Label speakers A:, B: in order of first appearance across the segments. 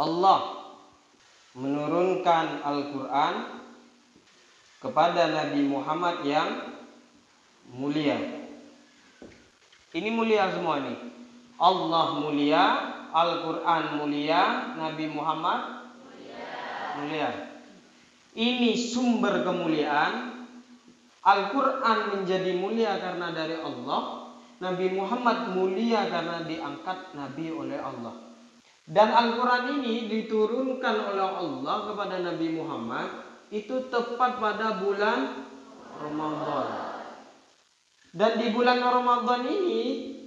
A: Allah menurunkan Al-Quran kepada Nabi Muhammad yang mulia. Ini mulia semua nih. Allah mulia, Al-Quran mulia, Nabi Muhammad mulia. mulia. Ini sumber kemuliaan. Al-Quran menjadi mulia karena dari Allah. Nabi Muhammad mulia karena diangkat Nabi oleh Allah. Dan Al-Quran ini diturunkan oleh Allah kepada Nabi Muhammad itu tepat pada bulan Ramadan. Dan di bulan Ramadan ini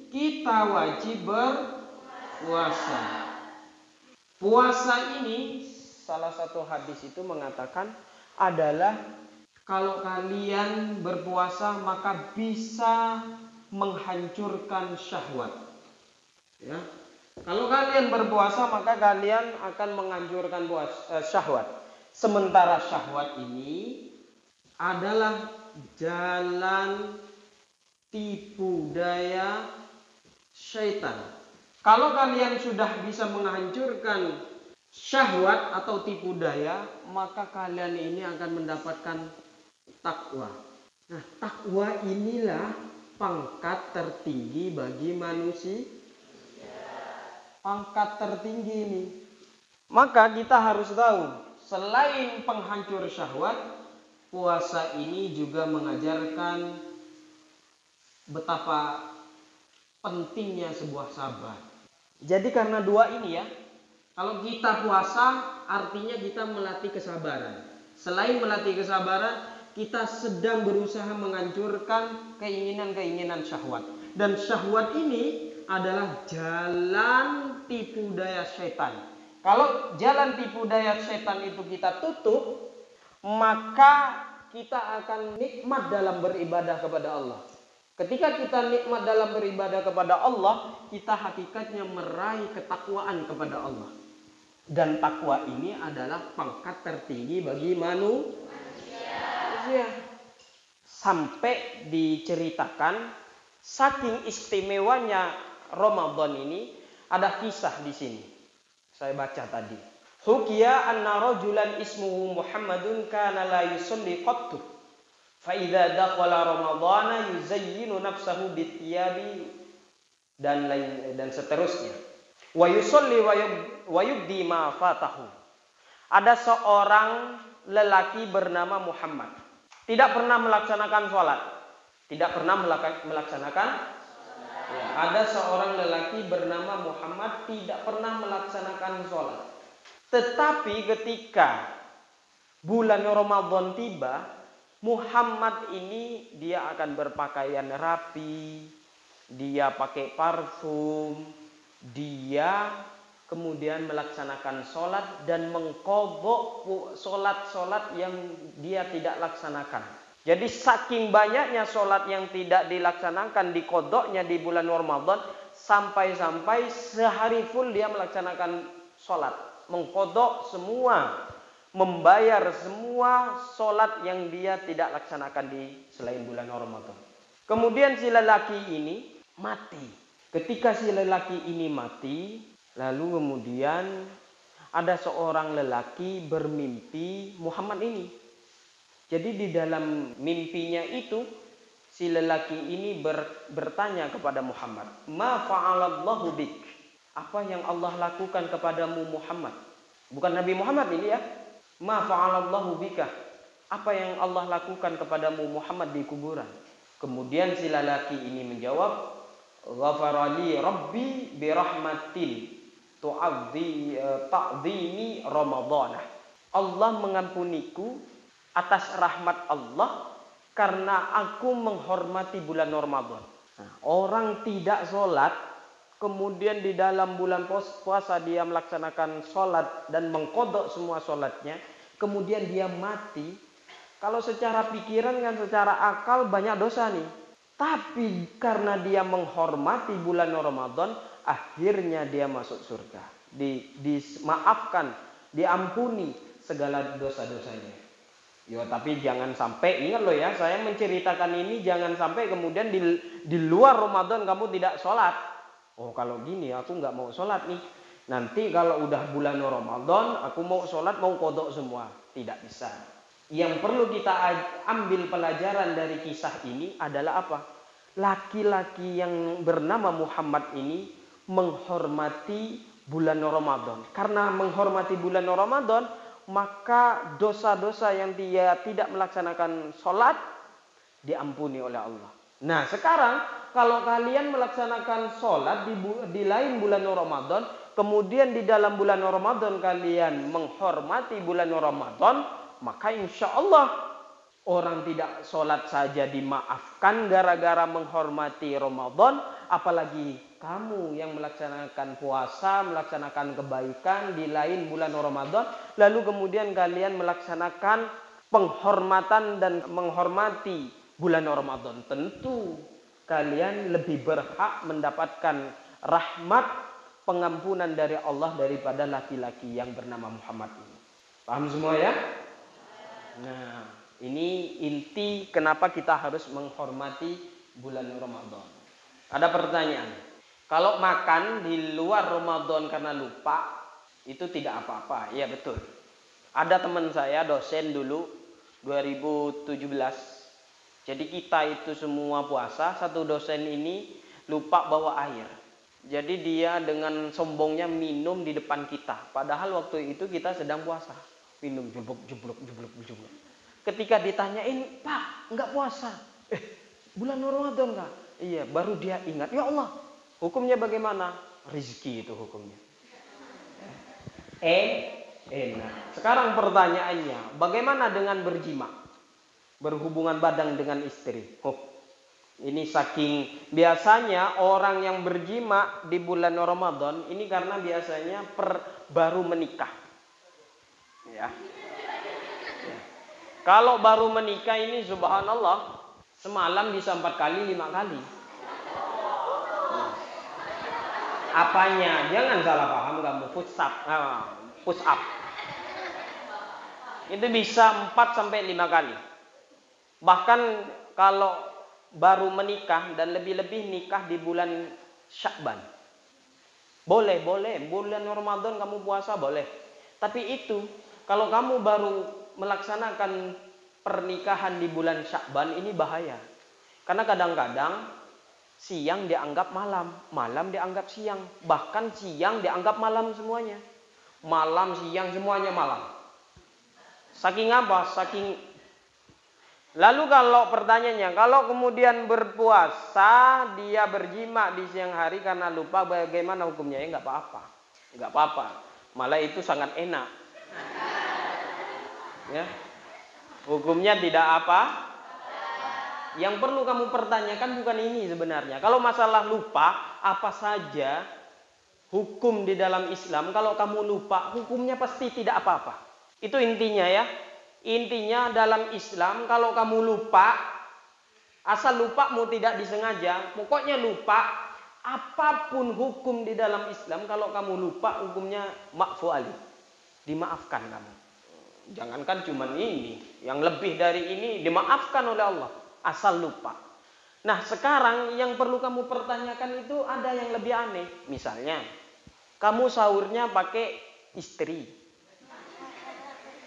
A: kita wajib berpuasa. Puasa ini salah satu hadis itu mengatakan adalah kalau kalian berpuasa maka bisa menghancurkan syahwat. Ya, kalau kalian berpuasa maka kalian akan menganjurkan puas, eh, syahwat. Sementara syahwat ini adalah jalan tipu daya syaitan. Kalau kalian sudah bisa menghancurkan syahwat atau tipu daya, maka kalian ini akan mendapatkan takwa. Nah, takwa inilah pangkat tertinggi bagi manusia pangkat tertinggi ini. Maka kita harus tahu, selain penghancur syahwat, puasa ini juga mengajarkan betapa pentingnya sebuah sabar. Jadi karena dua ini ya, kalau kita puasa artinya kita melatih kesabaran. Selain melatih kesabaran, kita sedang berusaha menghancurkan keinginan-keinginan syahwat. Dan syahwat ini adalah jalan tipu daya setan. Kalau jalan tipu daya setan itu kita tutup, maka kita akan nikmat dalam beribadah kepada Allah. Ketika kita nikmat dalam beribadah kepada Allah, kita hakikatnya meraih ketakwaan kepada Allah. Dan takwa ini adalah pangkat tertinggi bagi manusia. Sampai diceritakan saking istimewanya Ramadan ini ada kisah di sini. Saya baca tadi. Hukiya anna rajulan ismuhu Muhammadun kana la yusalli qattu. Fa idza dakhala Ramadana yuzayyinu nafsahu bithiyabi dan lain dan seterusnya. Wa yusalli wa yubdi ma fatahu. Ada seorang lelaki bernama Muhammad. Tidak pernah melaksanakan sholat. Tidak pernah melaksanakan Ada seorang lelaki bernama Muhammad tidak pernah melaksanakan sholat. Tetapi ketika bulan Ramadan tiba, Muhammad ini dia akan berpakaian rapi, dia pakai parfum, dia kemudian melaksanakan sholat dan mengkodok sholat-sholat yang dia tidak laksanakan. Jadi saking banyaknya sholat yang tidak dilaksanakan di kodoknya di bulan Ramadan sampai-sampai sehari full dia melaksanakan sholat, mengkodok semua, membayar semua sholat yang dia tidak laksanakan di selain bulan Ramadan. Kemudian si lelaki ini mati. Ketika si lelaki ini mati, lalu kemudian ada seorang lelaki bermimpi Muhammad ini jadi di dalam mimpinya itu si lelaki ini ber, bertanya kepada Muhammad, "Ma fa'alallahu bik?" Apa yang Allah lakukan kepadamu Muhammad? Bukan Nabi Muhammad ini ya. "Ma fa'alallahu bika?" Apa yang Allah lakukan kepadamu Muhammad di kuburan? Kemudian si lelaki ini menjawab, "Ghafarali Rabbi bi rahmatin eh, Ramadhanah." Allah mengampuniku atas rahmat Allah karena aku menghormati bulan Ramadan. Orang tidak sholat, kemudian di dalam bulan puasa dia melaksanakan sholat dan mengkodok semua sholatnya, kemudian dia mati. Kalau secara pikiran kan secara akal banyak dosa nih. Tapi karena dia menghormati bulan Ramadan, akhirnya dia masuk surga. Di, dimaafkan, diampuni segala dosa-dosanya. Ya tapi jangan sampai ingat loh ya saya menceritakan ini jangan sampai kemudian di, di luar Ramadan kamu tidak sholat. Oh kalau gini aku nggak mau sholat nih. Nanti kalau udah bulan Ramadan, aku mau sholat, mau kodok semua. Tidak bisa. Yang perlu kita ambil pelajaran dari kisah ini adalah apa? Laki-laki yang bernama Muhammad ini menghormati bulan Ramadan. Karena menghormati bulan Ramadan, maka dosa-dosa yang dia tidak melaksanakan sholat diampuni oleh Allah. Nah sekarang kalau kalian melaksanakan sholat di, di lain bulan Ramadan, kemudian di dalam bulan Ramadan kalian menghormati bulan Ramadan, maka insya Allah orang tidak sholat saja dimaafkan gara-gara menghormati Ramadan, apalagi kamu yang melaksanakan puasa, melaksanakan kebaikan di lain bulan Ramadan, lalu kemudian kalian melaksanakan penghormatan dan menghormati bulan Ramadan. Tentu kalian lebih berhak mendapatkan rahmat pengampunan dari Allah daripada laki-laki yang bernama Muhammad ini. Paham semua ya? Nah, ini inti kenapa kita harus menghormati bulan Ramadan. Ada pertanyaan. Kalau makan di luar Ramadan karena lupa, itu tidak apa-apa. Iya betul. Ada teman saya dosen dulu 2017. Jadi kita itu semua puasa, satu dosen ini lupa bawa air. Jadi dia dengan sombongnya minum di depan kita. Padahal waktu itu kita sedang puasa. Minum jeblok jeblok jeblok jeblok. Ketika ditanyain, Pak, enggak puasa. Eh, bulan Ramadan enggak? Iya, baru dia ingat. Ya Allah, hukumnya bagaimana? Rizki itu hukumnya. Eh, enak. Sekarang pertanyaannya, bagaimana dengan berjima? Berhubungan badan dengan istri. Oh, ini saking biasanya orang yang berjima di bulan Ramadan ini karena biasanya per, baru menikah. Ya. ya. Kalau baru menikah ini subhanallah semalam bisa empat kali lima kali. Apanya? Jangan salah paham kamu push up. Ah, push up. Itu bisa empat sampai lima kali. Bahkan kalau baru menikah dan lebih-lebih nikah di bulan Syakban. Boleh, boleh. Bulan Ramadan kamu puasa boleh. Tapi itu kalau kamu baru melaksanakan pernikahan di bulan Syakban ini bahaya. Karena kadang-kadang siang dianggap malam, malam dianggap siang, bahkan siang dianggap malam semuanya. Malam, siang semuanya malam. Saking apa? Saking Lalu kalau pertanyaannya, kalau kemudian berpuasa dia berjima di siang hari karena lupa bagaimana hukumnya? Ya nggak apa-apa, nggak apa-apa. Malah itu sangat enak. Ya, hukumnya tidak apa. Yang perlu kamu pertanyakan bukan ini sebenarnya. Kalau masalah lupa, apa saja hukum di dalam Islam? Kalau kamu lupa, hukumnya pasti tidak apa-apa. Itu intinya ya. Intinya dalam Islam kalau kamu lupa, asal lupa mau tidak disengaja, pokoknya lupa, apa pun hukum di dalam Islam kalau kamu lupa hukumnya makfu ali. Dimaafkan kamu. Jangankan cuma ini, yang lebih dari ini dimaafkan oleh Allah, asal lupa. Nah, sekarang yang perlu kamu pertanyakan itu ada yang lebih aneh. Misalnya, kamu sahurnya pakai istri.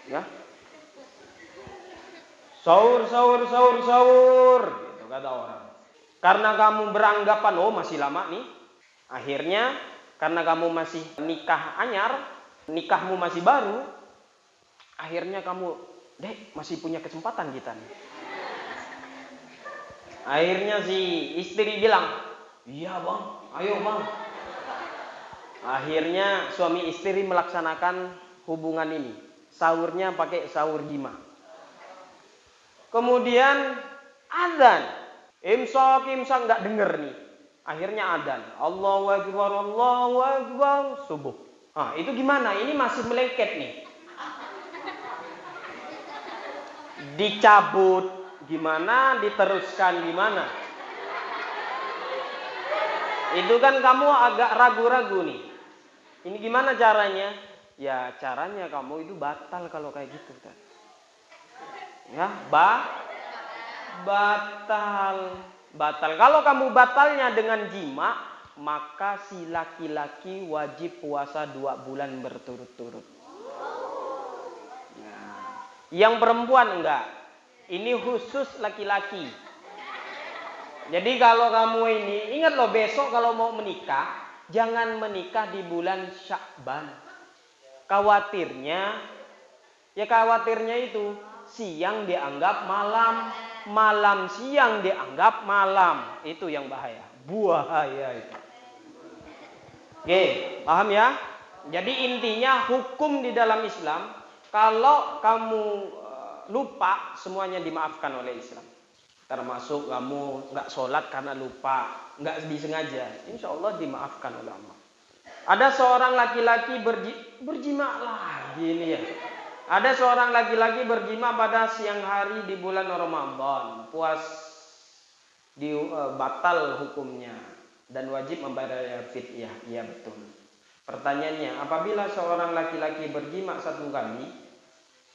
A: Ya, Sahur, sahur, sahur, sahur. Gitu kata orang. Karena kamu beranggapan, oh masih lama nih. Akhirnya, karena kamu masih nikah anyar, nikahmu masih baru, akhirnya kamu, dek masih punya kesempatan kita nih. Akhirnya si istri bilang, iya bang, ayo bang. Akhirnya suami istri melaksanakan hubungan ini. Sahurnya pakai sahur jima. Kemudian adzan. Imsak, imsak nggak denger nih. Akhirnya adzan. Allahu Akbar, Allahu Akbar, subuh. Ah, itu gimana? Ini masih melengket nih. Dicabut gimana, diteruskan gimana? Itu kan kamu agak ragu-ragu nih. Ini gimana caranya? Ya caranya kamu itu batal kalau kayak gitu kan. Ya, ba batal. Batal. Kalau kamu batalnya dengan jima, maka si laki-laki wajib puasa dua bulan berturut-turut. Nah, yang perempuan enggak. Ini khusus laki-laki. Jadi kalau kamu ini, ingat loh besok kalau mau menikah, jangan menikah di bulan Syakban. Khawatirnya, ya khawatirnya itu siang dianggap malam, malam siang dianggap malam. Itu yang bahaya. Buahaya itu. Oke, paham ya? Jadi intinya hukum di dalam Islam, kalau kamu lupa, semuanya dimaafkan oleh Islam. Termasuk kamu nggak sholat karena lupa, nggak disengaja. Insya Allah dimaafkan oleh Allah. Ada seorang laki-laki berji, berjima lagi ini ya. Ada seorang laki-laki berjima pada siang hari di bulan Ramadan. Puas di uh, batal hukumnya dan wajib membayar fidyah. Iya betul. Pertanyaannya, apabila seorang laki-laki berjima satu kali,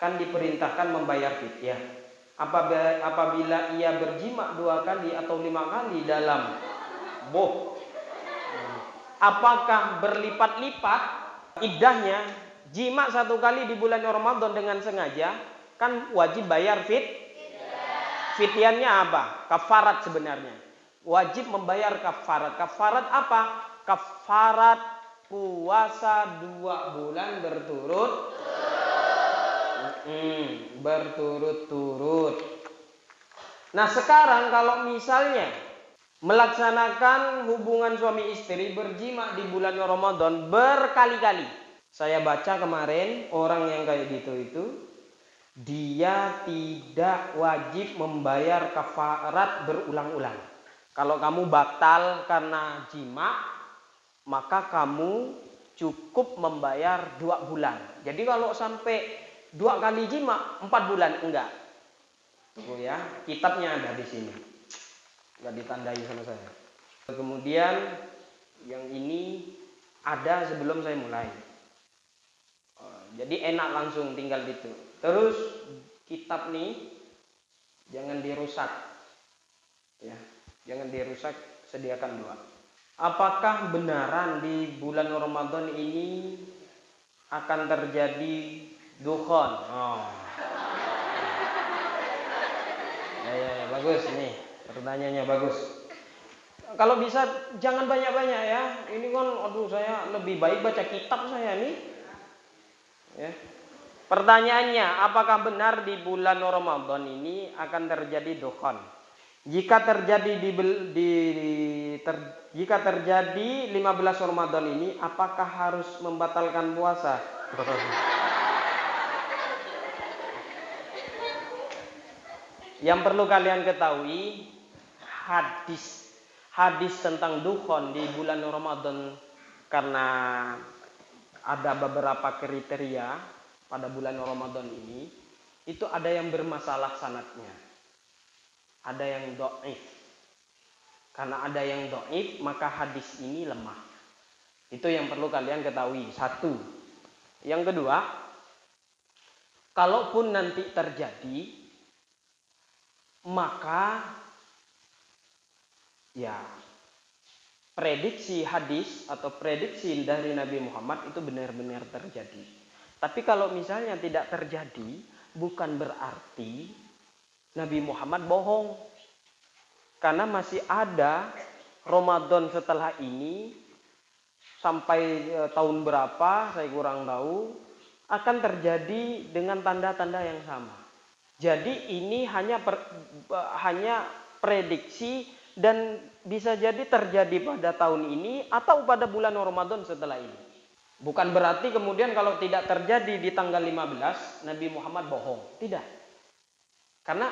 A: kan diperintahkan membayar fidyah. Apabila, apabila ia berjima dua kali atau lima kali dalam boh, apakah berlipat-lipat? Idahnya jima satu kali di bulan Ramadan dengan sengaja kan wajib bayar fit fitiannya apa? Kafarat sebenarnya. Wajib membayar kafarat. Kafarat apa? Kafarat puasa dua bulan berturut hmm, berturut-turut nah sekarang kalau misalnya melaksanakan hubungan suami istri berjima di bulan Ramadan berkali-kali saya baca kemarin orang yang kayak gitu itu dia tidak wajib membayar kafarat berulang-ulang. Kalau kamu batal karena jima, maka kamu cukup membayar dua bulan. Jadi kalau sampai dua kali jima, empat bulan enggak. Tunggu ya, kitabnya ada di sini. Enggak ditandai sama saya. Kemudian yang ini ada sebelum saya mulai. Jadi enak langsung tinggal gitu. Terus kitab nih jangan dirusak. Ya, jangan dirusak, sediakan doa. Apakah benaran di bulan Ramadan ini akan terjadi dukhon? Oh. Ya, ya, ya, bagus nih. Pertanyaannya bagus. Kalau bisa jangan banyak-banyak ya. Ini kan aduh saya lebih baik baca kitab saya nih Ya. Pertanyaannya, apakah benar di bulan Ramadan ini akan terjadi dohon? Jika terjadi di, di ter, jika terjadi 15 Ramadan ini, apakah harus membatalkan puasa? Yang perlu kalian ketahui, hadis hadis tentang dukhon di bulan Ramadan karena ada beberapa kriteria pada bulan Ramadan ini itu ada yang bermasalah sanatnya. Ada yang doif. Karena ada yang doif maka hadis ini lemah. Itu yang perlu kalian ketahui. Satu. Yang kedua kalaupun nanti terjadi maka ya prediksi hadis atau prediksi dari Nabi Muhammad itu benar-benar terjadi. Tapi kalau misalnya tidak terjadi, bukan berarti Nabi Muhammad bohong. Karena masih ada Ramadan setelah ini sampai e, tahun berapa saya kurang tahu akan terjadi dengan tanda-tanda yang sama. Jadi ini hanya per, hanya prediksi dan bisa jadi terjadi pada tahun ini atau pada bulan Ramadan setelah ini. Bukan berarti kemudian kalau tidak terjadi di tanggal 15 Nabi Muhammad bohong. Tidak. Karena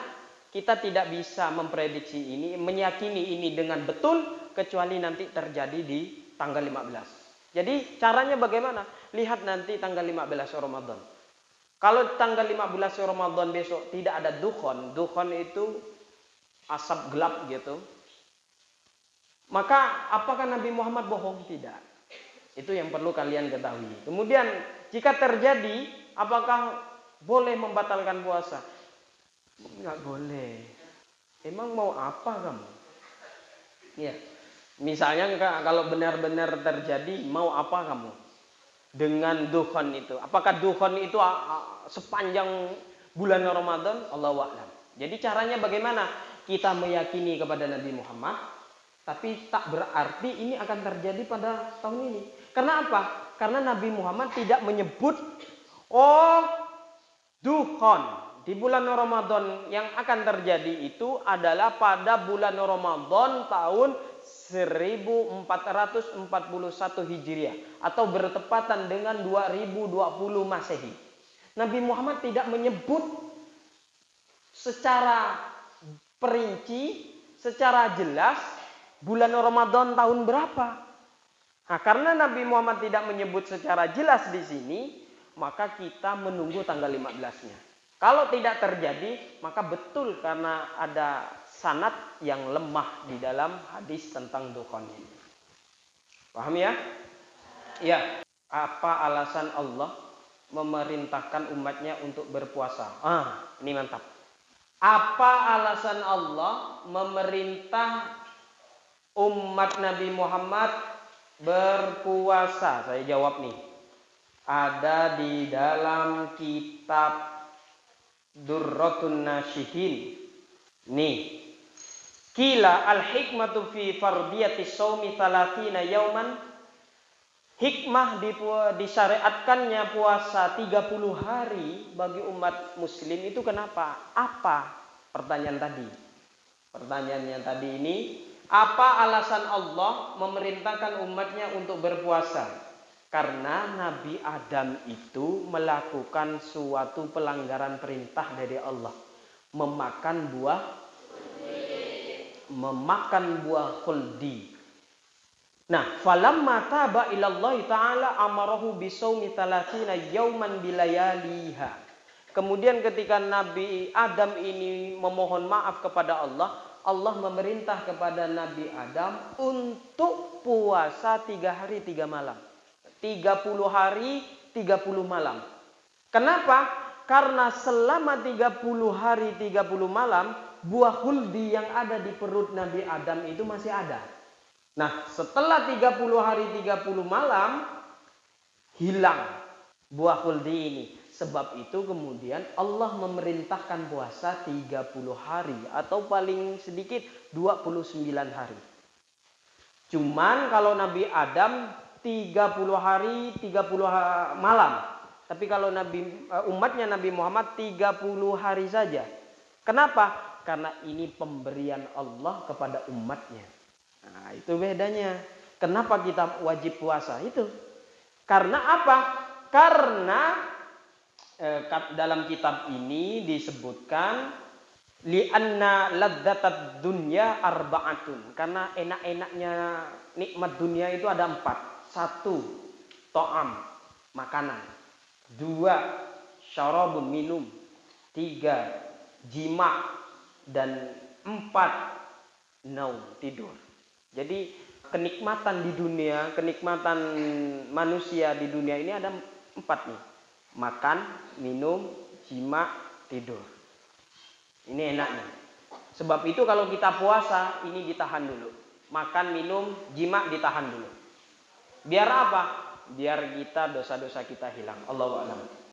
A: kita tidak bisa memprediksi ini, meyakini ini dengan betul kecuali nanti terjadi di tanggal 15. Jadi caranya bagaimana? Lihat nanti tanggal 15 Ramadan. Kalau tanggal 15 Ramadan besok tidak ada dukhon, dukhon itu asap gelap gitu, maka apakah Nabi Muhammad bohong? Tidak. Itu yang perlu kalian ketahui. Kemudian jika terjadi, apakah boleh membatalkan puasa? Enggak boleh. Emang mau apa kamu? Ya. Misalnya kalau benar-benar terjadi, mau apa kamu? Dengan dukhon itu. Apakah dukhon itu sepanjang bulan Ramadan? Allah wa'lam. Jadi caranya bagaimana? Kita meyakini kepada Nabi Muhammad, tapi tak berarti ini akan terjadi pada tahun ini. Karena apa? Karena Nabi Muhammad tidak menyebut, oh dukhon di bulan Ramadan yang akan terjadi itu adalah pada bulan Ramadan tahun 1441 Hijriah atau bertepatan dengan 2020 Masehi. Nabi Muhammad tidak menyebut secara perinci, secara jelas bulan Ramadan tahun berapa. Nah, karena Nabi Muhammad tidak menyebut secara jelas di sini, maka kita menunggu tanggal 15-nya. Kalau tidak terjadi, maka betul karena ada sanat yang lemah di dalam hadis tentang dukhon ini. Paham ya? Ya. Apa alasan Allah memerintahkan umatnya untuk berpuasa? Ah, ini mantap. Apa alasan Allah memerintah umat Nabi Muhammad berpuasa? Saya jawab nih. Ada di dalam kitab Durratun Nasyihin. Nih. Kila al-hikmatu fi fardiyati sawmi thalathina yauman. Hikmah disyariatkannya puasa 30 hari bagi umat muslim itu kenapa? Apa? Pertanyaan tadi. Pertanyaannya tadi ini, apa alasan Allah memerintahkan umatnya untuk berpuasa? Karena Nabi Adam itu melakukan suatu pelanggaran perintah dari Allah. Memakan buah memakan buah khuldi. Nah, falamma taba ilallah taala amarahu bisawmi talatina yauman bilayaliha. Kemudian ketika Nabi Adam ini memohon maaf kepada Allah, Allah memerintah kepada Nabi Adam untuk puasa tiga hari tiga malam. 30 hari, 30 malam. Kenapa? Karena selama 30 hari, 30 malam, buah huldi yang ada di perut Nabi Adam itu masih ada. Nah, setelah 30 hari, 30 malam, hilang buah huldi ini. Sebab itu kemudian Allah memerintahkan puasa 30 hari atau paling sedikit 29 hari. Cuman kalau Nabi Adam 30 hari 30 malam. Tapi kalau Nabi eh, umatnya Nabi Muhammad 30 hari saja. Kenapa? Karena ini pemberian Allah kepada umatnya. Nah, itu bedanya. Kenapa kita wajib puasa? Itu. Karena apa? Karena eh, dalam kitab ini disebutkan lianna ladzatad dunya arba'atun. Karena enak-enaknya nikmat dunia itu ada empat. Satu, to'am, makanan. Dua, syarabun, minum. Tiga, jima. Dan empat, naum, tidur. Jadi kenikmatan di dunia, kenikmatan manusia di dunia ini ada empat nih. Makan, minum, jima, tidur. Ini enaknya. Sebab itu kalau kita puasa, ini ditahan dulu. Makan, minum, jima ditahan dulu. Biar apa? Biar kita dosa-dosa kita hilang. Allah a'lam.